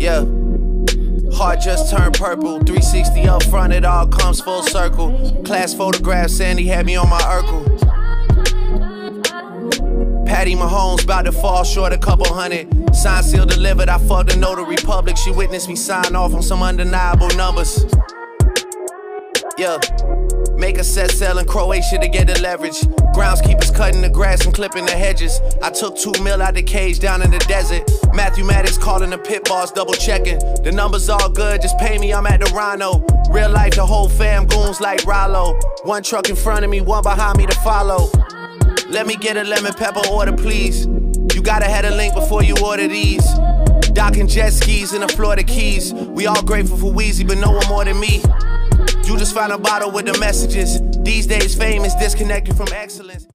Yeah. Heart just turned purple. 360 up front, it all comes full circle. Class photographs, Sandy had me on my Urkel. Mahomes about to fall short a couple hundred. Sign seal delivered, I fucked the notary public. She witnessed me sign off on some undeniable numbers. Yeah. Make a set sell in Croatia to get the leverage. Groundskeepers cutting the grass and clipping the hedges. I took two mil out the cage down in the desert. Matthew Maddox calling the pit boss, double checking. The numbers all good, just pay me, I'm at the Rhino. Real life, the whole fam goons like Rollo. One truck in front of me, one behind me to follow. Let me get a lemon pepper order, please. You gotta have a link before you order these. Docking jet skis in the Florida Keys. We all grateful for Weezy, but no one more than me. You just found a bottle with the messages. These days, fame is disconnected from excellence.